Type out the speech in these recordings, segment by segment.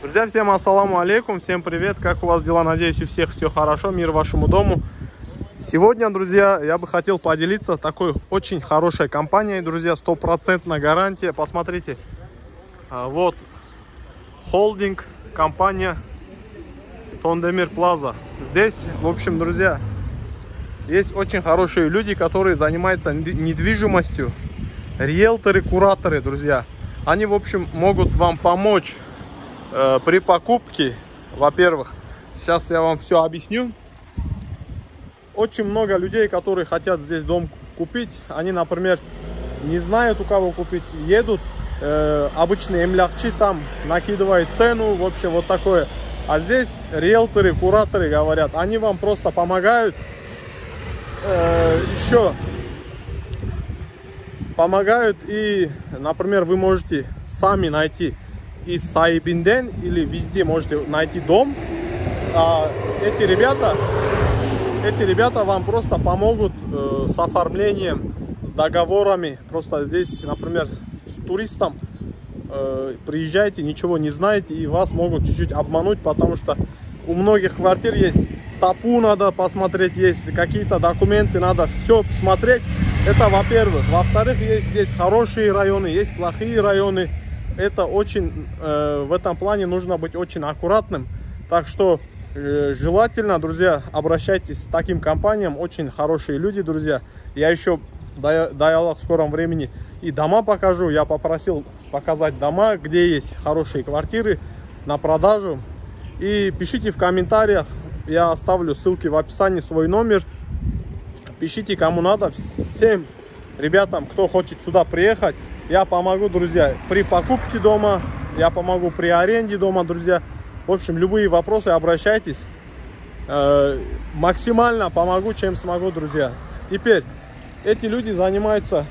Друзья, всем ассаламу алейкум, всем привет, как у вас дела, надеюсь у всех все хорошо, мир вашему дому. Сегодня, друзья, я бы хотел поделиться такой очень хорошей компанией, друзья, стопроцентная гарантия, посмотрите, а, вот холдинг, компания Тондемир Плаза. Здесь, в общем, друзья, есть очень хорошие люди, которые занимаются недвижимостью, риэлторы, кураторы, друзья. Они, в общем, могут вам помочь э, при покупке, во-первых, сейчас я вам все объясню. Очень много людей, которые хотят здесь дом купить, они, например, не знают у кого купить, едут, э, обычные эмлякчи там накидывают цену, в общем, вот такое. А здесь риэлторы, кураторы говорят, они вам просто помогают. Э, еще помогают и, например, вы можете сами найти из Сайбинден или везде можете найти дом. А эти ребята, эти ребята вам просто помогут э, с оформлением, с договорами. Просто здесь, например, с туристом э, приезжаете, ничего не знаете и вас могут чуть-чуть обмануть, потому что у многих квартир есть тапу надо посмотреть, есть какие-то документы, надо все посмотреть. Это во-первых. Во-вторых, есть здесь хорошие районы, есть плохие районы это очень, э, в этом плане нужно быть очень аккуратным. Так что э, желательно, друзья, обращайтесь к таким компаниям. Очень хорошие люди, друзья. Я еще, дай, дай в скором времени и дома покажу. Я попросил показать дома, где есть хорошие квартиры на продажу. И пишите в комментариях, я оставлю ссылки в описании, свой номер. Пишите, кому надо, всем ребятам, кто хочет сюда приехать. Я помогу, друзья, при покупке дома, я помогу при аренде дома, друзья. В общем, любые вопросы обращайтесь. Э, максимально помогу, чем смогу, друзья. Теперь, эти люди занимаются,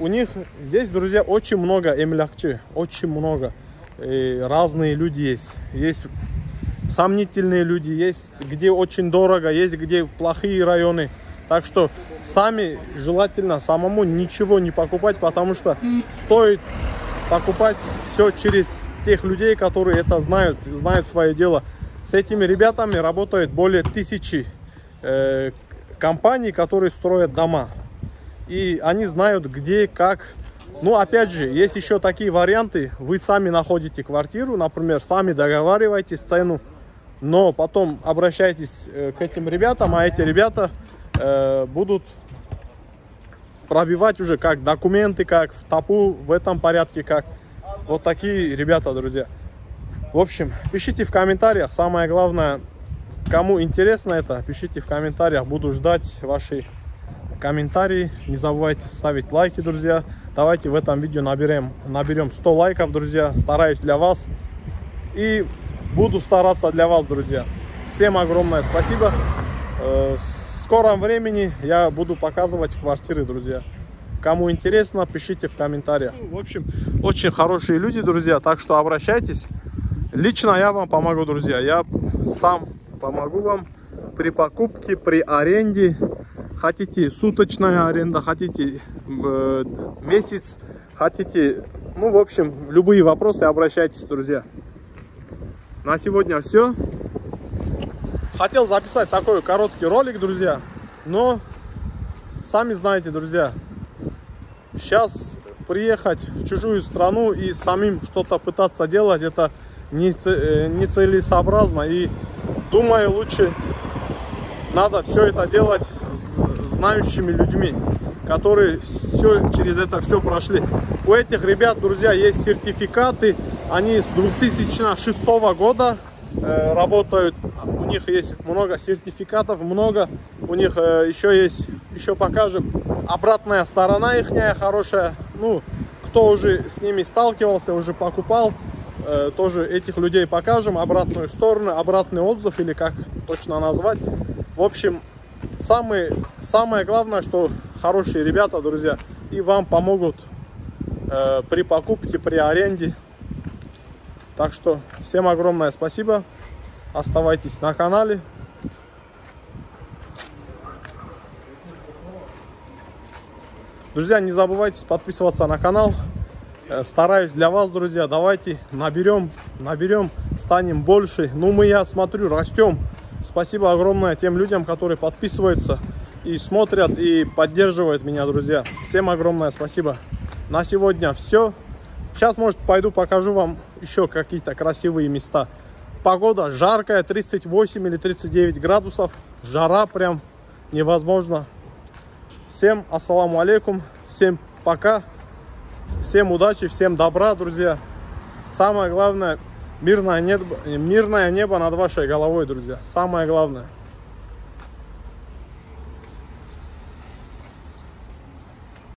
у них здесь, друзья, очень много эмлякчи, очень много. И разные люди есть. Есть сомнительные люди, есть где очень дорого, есть где плохие районы. Так что сами желательно самому ничего не покупать, потому что стоит покупать все через тех людей, которые это знают, знают свое дело. С этими ребятами работает более тысячи э, компаний, которые строят дома. И они знают, где, как. Ну, опять же, есть еще такие варианты. Вы сами находите квартиру, например, сами договариваетесь цену, но потом обращайтесь э, к этим ребятам, а эти ребята Э, будут пробивать уже как документы, как в ТАПу, в этом порядке, как вот такие ребята, друзья. В общем, пишите в комментариях. Самое главное, кому интересно это, пишите в комментариях. Буду ждать ваши комментарии. Не забывайте ставить лайки, друзья. Давайте в этом видео наберем, наберем 100 лайков, друзья. Стараюсь для вас. И буду стараться для вас, друзья. Всем огромное спасибо. Скором времени я буду показывать квартиры, друзья. Кому интересно, пишите в комментариях. В общем, очень хорошие люди, друзья, так что обращайтесь. Лично я вам помогу, друзья. Я сам помогу вам при покупке, при аренде. Хотите суточная аренда, хотите э, месяц, хотите... Ну, в общем, любые вопросы обращайтесь, друзья. На сегодня все. Хотел записать такой короткий ролик, друзья. Но, сами знаете, друзья, сейчас приехать в чужую страну и самим что-то пытаться делать, это э, нецелесообразно. И думаю, лучше надо все это делать с знающими людьми, которые все через это все прошли. У этих ребят, друзья, есть сертификаты. Они с 2006 года работают, у них есть много сертификатов, много, у них э, еще есть, еще покажем, обратная сторона их хорошая, ну, кто уже с ними сталкивался, уже покупал, э, тоже этих людей покажем, обратную сторону, обратный отзыв или как точно назвать. В общем, самое, самое главное, что хорошие ребята, друзья, и вам помогут э, при покупке, при аренде, так что всем огромное спасибо. Оставайтесь на канале. Друзья, не забывайте подписываться на канал. Э, стараюсь для вас, друзья. Давайте наберем, наберем станем больше. Ну, мы, я смотрю, растем. Спасибо огромное тем людям, которые подписываются и смотрят, и поддерживают меня, друзья. Всем огромное спасибо. На сегодня все. Сейчас, может, пойду покажу вам еще какие-то красивые места. Погода жаркая, 38 или 39 градусов. Жара прям невозможно. Всем ассаламу алейкум. Всем пока. Всем удачи, всем добра, друзья. Самое главное, мирное небо, мирное небо над вашей головой, друзья. Самое главное.